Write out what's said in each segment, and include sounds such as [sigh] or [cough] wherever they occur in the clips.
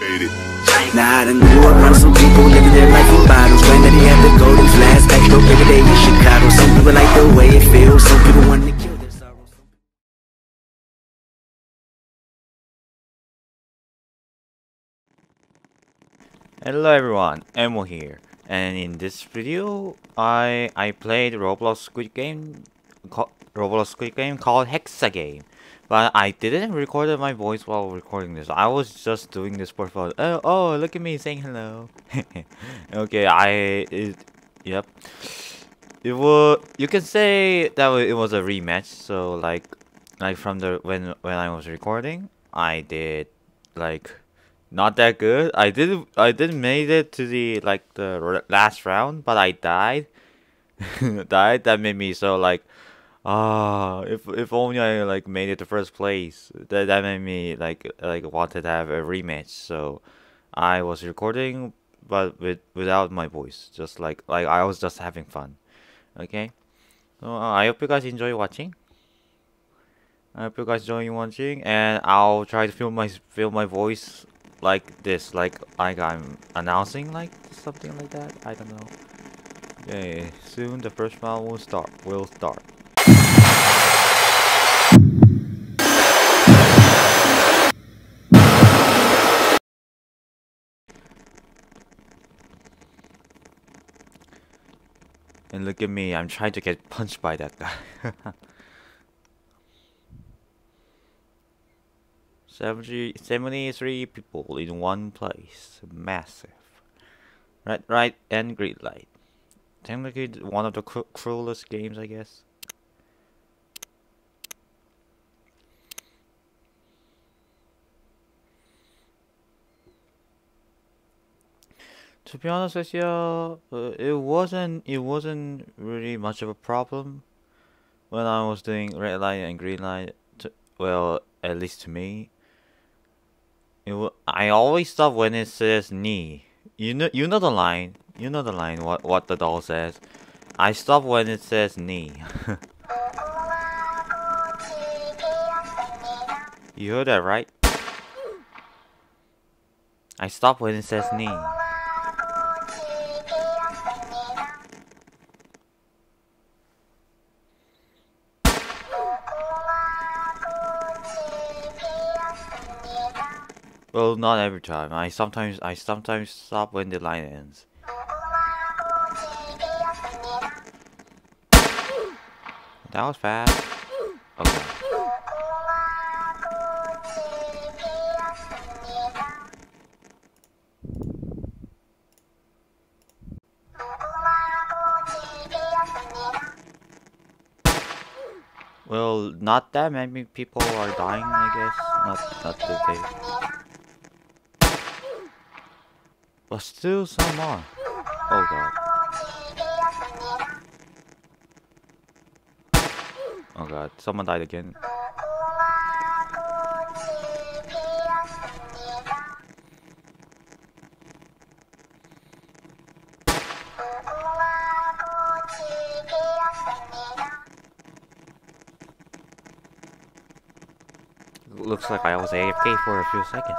Nah, I done grew around some people living their life in bottles. Granddaddy had the golden flask, backdoor every day in Chicago. Some people like the way it feels, some people want to kill. Hello everyone, Ed Mole here, and in this video, I I played Roblox Squid Game, ca- Roblox Squid Game called Hexa Game, but I didn't record my voice while recording this. I was just doing this for fun. Oh, oh, look at me saying hello. [laughs] okay, I it, yep. It was you can say that it was a rematch. So like like from the when when I was recording, I did like not that good. I did I didn't made it to the like the last round, but I died. [laughs] died. That made me so like ah if if only I like made it to first place. That that made me like like wanted to have a rematch. So I was recording but with without my voice. Just like like I was just having fun. Okay? So uh, I hope you guys enjoy watching. I hope you guys enjoy watching, and I'll try to film my film my voice like this, like like I'm announcing like something like that. I don't know. Okay, soon the first round will start. Will start. And look at me, I'm trying to get punched by that guy. [laughs] 70, 73 people in one place. Massive. Red light and green light. Technically one of the cru- cruelest games, I guess. To be honest with you, uh, it wasn't it wasn't really much of a problem when I was doing red light and green light. To, well, at least to me. It wa I always stop when it says knee. You know, you know the line. You know the line. What what the doll says. I stop when it says knee. [laughs] you heard that right? I stop when it says knee. Well, not every time. I sometimes I sometimes stop when the line ends. That was fast. Okay. Well, not that many people are dying, I guess. Not not. But still some are. Oh god. Oh god, someone died again. Looks like I was AFK for a few seconds.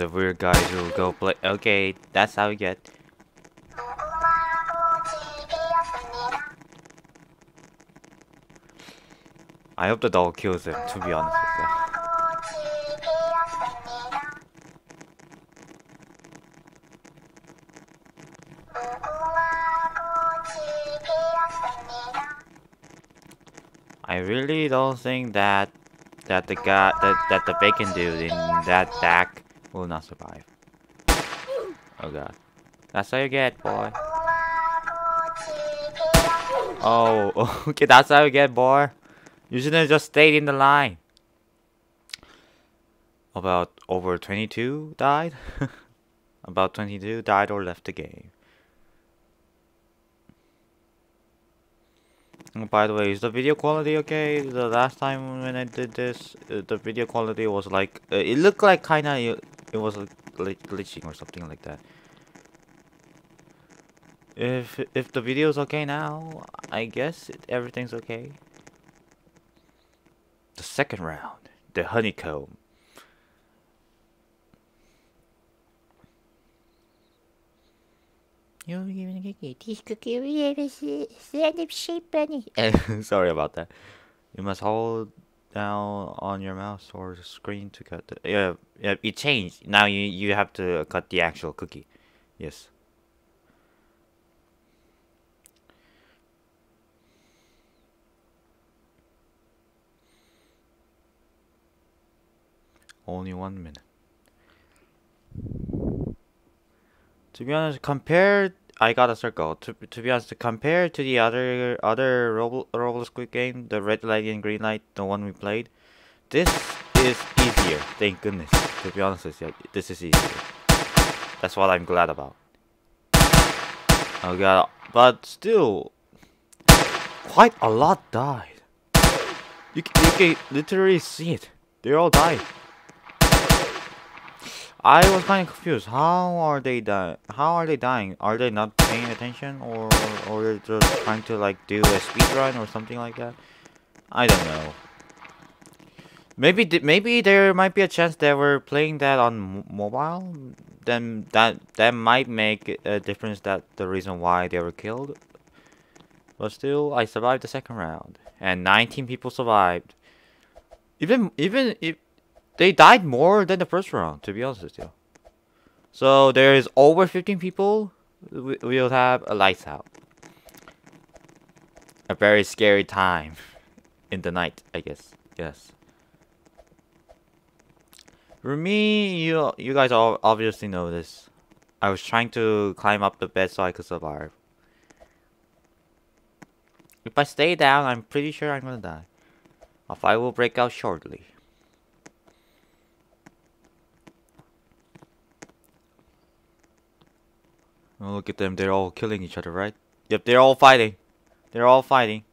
The weird guys will go play. Okay, that's how you get. I hope the dog kills him, to be honest with you. I really don't think that that the guy that that the bacon dude in that back will not survive. Oh god. That's how you get, boy. Oh, [laughs] okay, that's how you get, boy. You should have just stayed in the line. About over 22 died? [laughs] About 22 died or left the game. By the way, is the video quality okay? The last time when I did this, uh, the video quality was like, uh, it looked like kinda, it, it was like gli- glitching or something like that. If if the video's okay now, I guess it, everything's okay. The second round, the honeycomb. You're gonna get this cookie is random shape bunny. Sorry about that. You must hold down on your mouse or the screen to cut the yeah yeah it changed. Now you you have to cut the actual cookie. Yes. Only one minute. To be honest, compared, I got a circle. To to be honest, compared to the other other Robl Roblox Squid game, the red light and green light, the one we played, this is easier. Thank goodness. To be honest with you, this is easier. That's what I'm glad about. Oh god, but still, quite a lot died. You, you can literally see it. They all died. I was kind of confused. How are they dying? How are they dying? Are they not paying attention, or or they're just trying to like do a speed run or something like that? I don't know. Maybe maybe there might be a chance they were playing that on mobile. Then that that might make a difference. That the reason why they were killed. But still, I survived the second round, and 19 people survived. Even even if they died more than the first round, to be honest with you. So there is over 15 people. We'll have a lights out. A very scary time in the night, I guess. Yes. For me, you you guys all obviously know this. I was trying to climb up the bed so I could survive. If I stay down, I'm pretty sure I'm gonna die. A fire will break out shortly. Oh, look at them. They're all killing each other, right? Yep, they're all fighting. They're all fighting.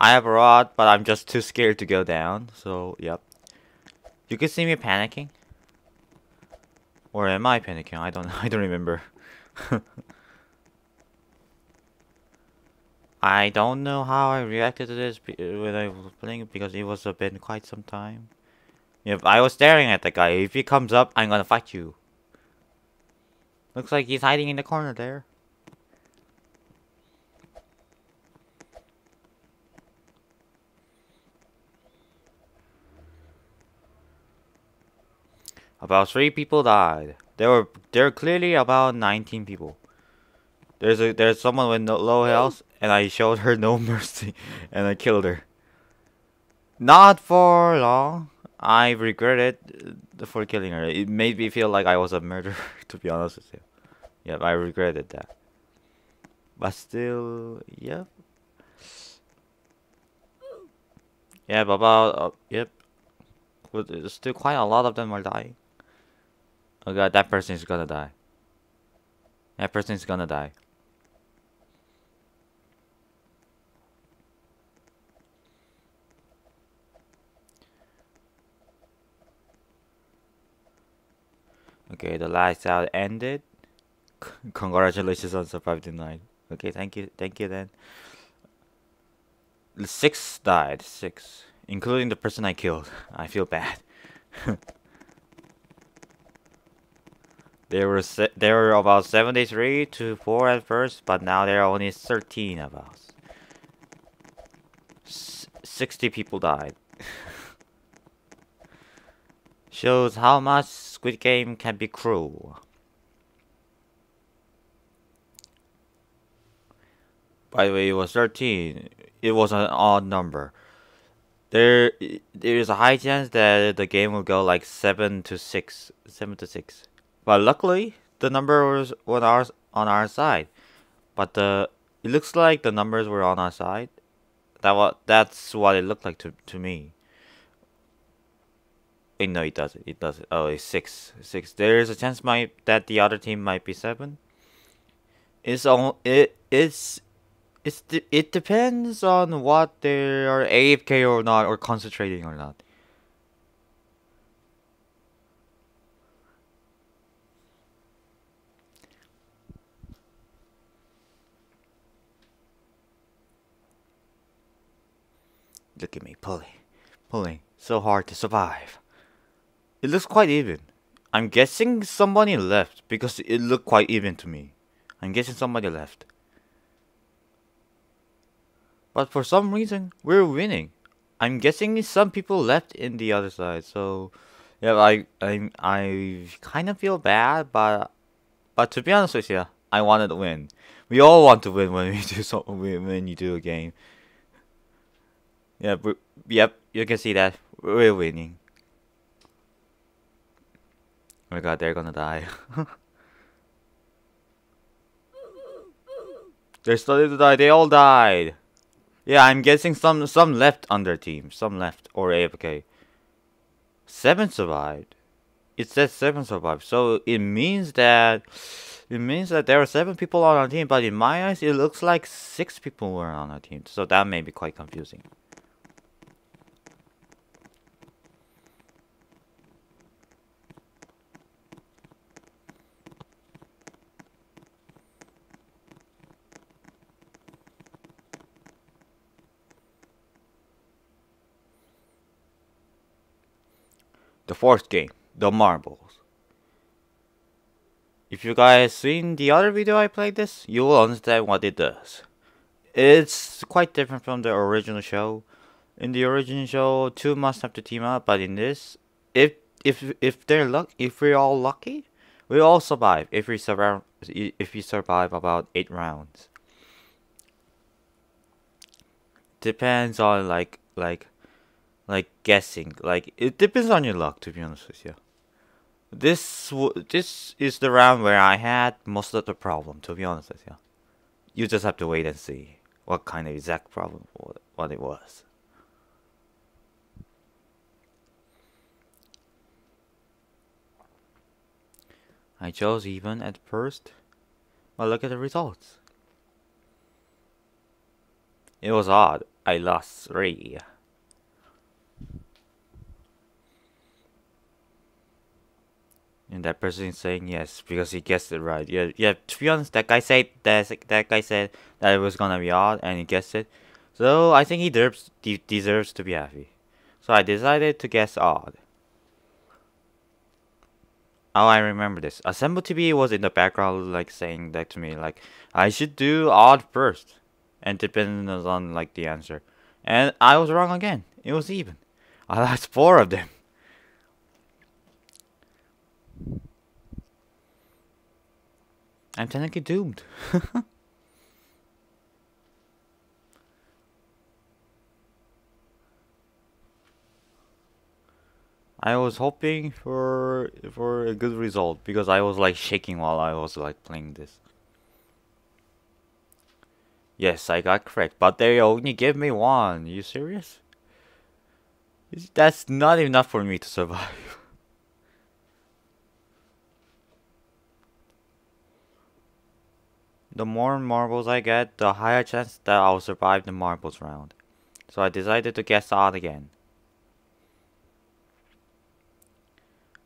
I have a rod, but I'm just too scared to go down. So, yep. You can see me panicking. Or am I panicking? I don't [laughs] I don't remember. [laughs] I don't know how I reacted to this when I was playing because it was a been quite some time. If I was staring at the guy, if he comes up, I'm gonna fight you. Looks like he's hiding in the corner there. About three people died. There were there were clearly about 19 people. There's a there's someone with no, low health, and I showed her [laughs] no mercy, and I killed her. Not for long. I regretted for killing her. It made me feel like I was a murderer, [laughs] to be honest with you. Yep, I regretted that. But still, yep. Yeah, about, uh, yep. But still quite a lot of them are dying. Oh god, that person is gonna die. That person is gonna die. Okay, the lights out ended. Congratulations on surviving the night. Okay, thank you, thank you then. Six died, six. Including the person I killed. [laughs] I feel bad. [laughs] there were there were about 73 to 4 at first, but now there are only 13 of us. S 60 people died. [laughs] Shows how much Squid Game can be cruel. By the way, it was 13. It was an odd number. There, there is a high chance that the game will go like 7 to 6. 7 to 6. But luckily, the number was on our, on our side. But the it looks like the numbers were on our side. That what that's what it looked like to to me. Wait, no, it doesn't. It doesn't. Oh, it's six. Six. There's a chance my that the other team might be seven. It's all. It it's. It's de it depends on what they are AFK or not, or concentrating or not. Look at me pulling, pulling so hard to survive. It looks quite even. I'm guessing somebody left because it looked quite even to me. I'm guessing somebody left. But for some reason, we're winning. I'm guessing some people left in the other side, so yeah, I I I kind of feel bad, but but to be honest with you, I wanted to win. We all want to win when we [laughs] do something when you do a game. Yeah, yep, you can see that we're winning. Oh my god, they're gonna die. they're starting to die. They all died. Yeah, I'm guessing some some left on their team. Some left or AFK. Seven survived. It says seven survived. So it means that it means that there are seven people on our team, but in my eyes it looks like six people were on our team. So that may be quite confusing. The fourth game, the marbles. If you guys seen the other video I played this, you will understand what it does. It's quite different from the original show. In the original show, two must have to team up, but in this, if if if they're luck, if we're all lucky, we all survive. If we survive, if we survive about eight rounds, depends on like like like guessing. Like it depends on your luck, to be honest with you. This this is the round where I had most of the problem, to be honest with you. You just have to wait and see what kind of exact problem what it was. I chose even at first, but look at the results. It was odd. I lost three. And that person is saying yes because he guessed it right. Yeah, yeah. To be honest, that guy said that that guy said that it was gonna be odd, and he guessed it. So I think he deserves de deserves to be happy. So I decided to guess odd. Oh, I remember this. Assemble TV was in the background, like saying that to me, like I should do odd first, and depending on like the answer. And I was wrong again. It was even. I lost four of them. I'm technically doomed. [laughs] I was hoping for for a good result because I was like shaking while I was like playing this. Yes, I got correct, but they only gave me one. Are you serious? That's not enough for me to survive. [laughs] the more marbles I get, the higher chance that I'll survive the marbles round. So I decided to guess odd again.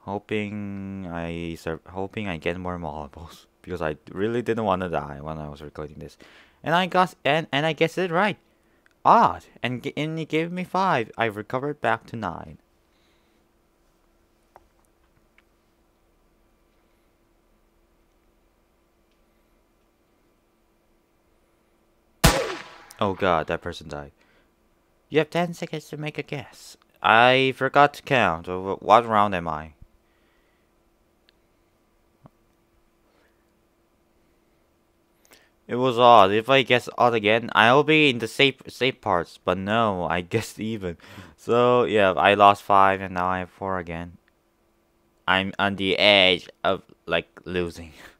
Hoping I hoping I get more marbles [laughs] because I really didn't want to die when I was recording this. And I got and and I guessed it right. Odd. And and he gave me 5. I recovered back to 9. Oh god, that person died. You have 10 seconds to make a guess. I forgot to count. What round am I? It was odd. If I guess odd again, I'll be in the safe safe parts. But no, [laughs] I guessed even. So yeah, I lost five and now I have four again. I'm on the edge of like losing. [laughs]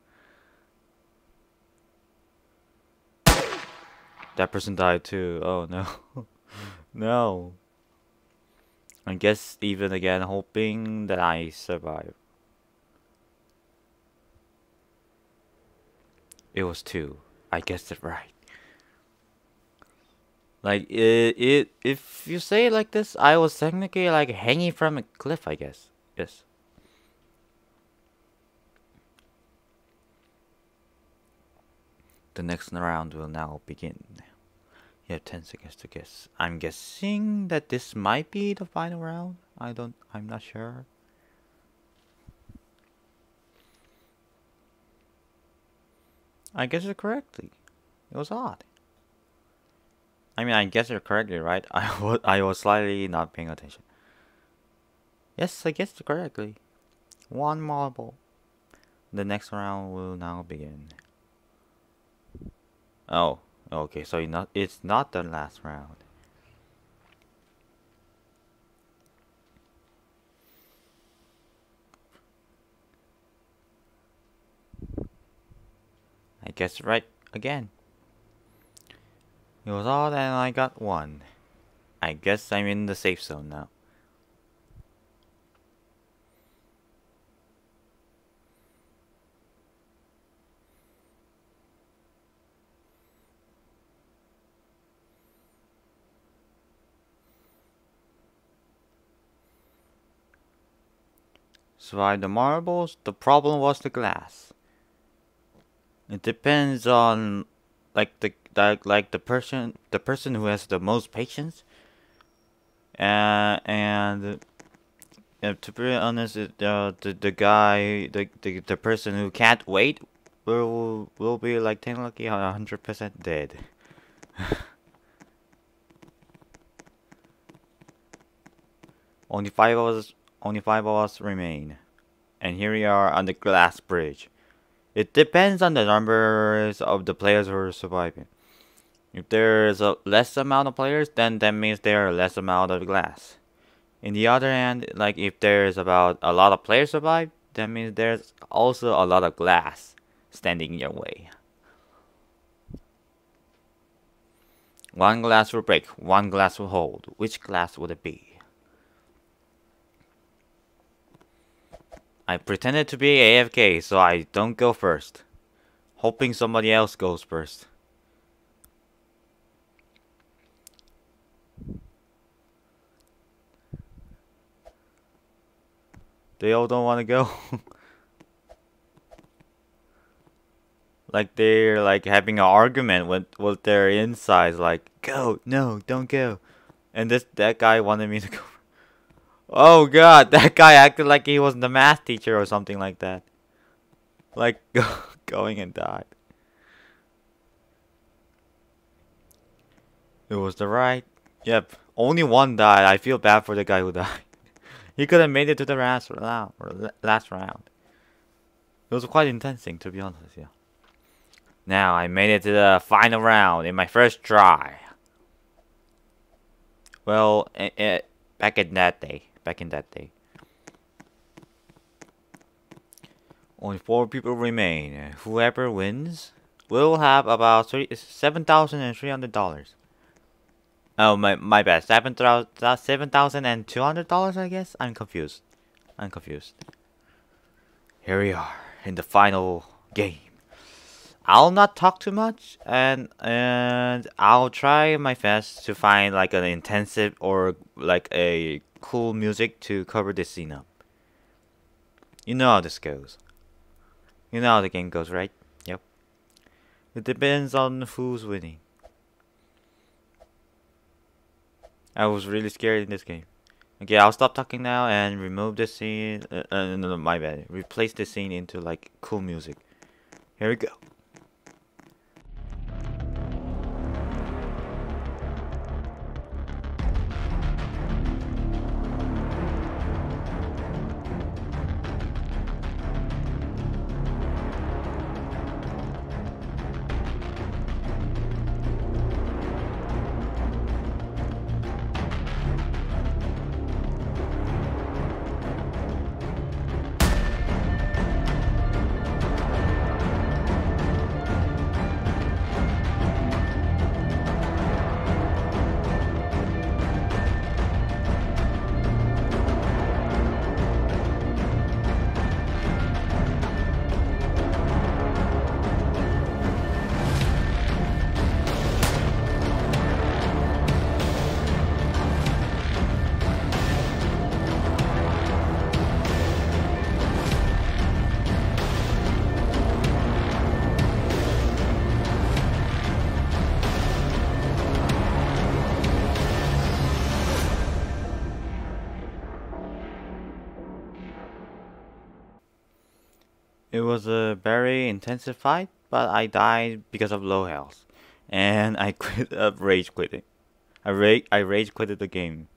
That person died too. Oh no. [laughs] no. I guess even again hoping that I survive. It was two. I guessed it right. Like it, it if you say it like this, I was technically like hanging from a cliff, I guess. Yes. The next round will now begin. Have 10 seconds to guess. I'm guessing that this might be the final round. I don't, I'm not sure. I guessed it correctly. It was odd. I mean, I guessed it correctly, right? [laughs] I was, I was slightly not paying attention. Yes, I guessed correctly. One marble. The next round will now begin. Oh, okay, so not, it's not the last round. I guess right again. It was odd and I got one. I guess I'm in the safe zone now. Survive the marbles, the problem was the glass. It depends on like the like like the person the person who has the most patience. Uh, and uh, to be honest, uh, the the guy the, the the person who can't wait will will be like technically hundred percent dead. [laughs] only five us only five of us remain, and here we are on the glass bridge. It depends on the numbers of the players who are surviving. If there's a less amount of players, then that means there are less amount of glass. In the other hand, like if there's about a lot of players survive, that means there's also a lot of glass standing in your way. One glass will break, one glass will hold. Which glass would it be? I pretended to be AFK so I don't go first. Hoping somebody else goes first. They all don't want to go. [laughs] like they're like having an argument with with their insides like go no don't go and this that guy wanted me to go Oh god, [laughs] that guy acted like he was the math teacher or something like that. Like, [laughs] going and died. It was the right. Yep, only one died. I feel bad for the guy who [laughs] died. he could have made it to the last round. Last round. It was quite intense to be honest with you. Now, I made it to the final round in my first try. Well, it, it, back in that day back in that day. Only four people remain. Whoever wins will have about seven thousand and three hundred dollars. Oh my my bad. Seven thousand and two hundred dollars. I guess I'm confused. I'm confused. Here we are in the final game. I'll not talk too much and and I'll try my best to find like an intensive or like a cool music to cover this scene up. You know how this goes. You know how the game goes, right? Yep. It depends on who's winning. I was really scared in this game. Okay, I'll stop talking now and remove this scene. Uh, uh, no, no, my bad. Replace this scene into like cool music. Here we go. It was a very intensive fight, but I died because of low health, and I [laughs] quit uh, rage quitting. I rage I rage quitted the game.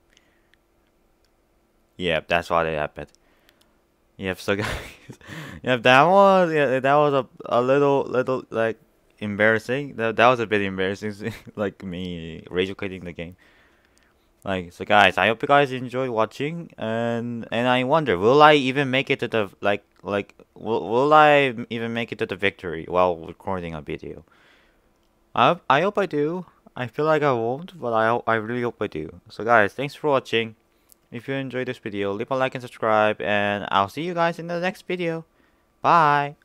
Yep, that's what happened. Yep, so [laughs] guys, yep, that was yeah, that was a a little little like embarrassing. That that was a bit embarrassing, [laughs] like me rage quitting the game. Like so, guys, I hope you guys enjoyed watching, and and I wonder, will I even make it to the like like will will I even make it to the victory while recording a video? I hope, I hope I do. I feel like I won't, but I I really hope I do. So guys, thanks for watching. If you enjoyed this video, leave a like and subscribe, and I'll see you guys in the next video. Bye!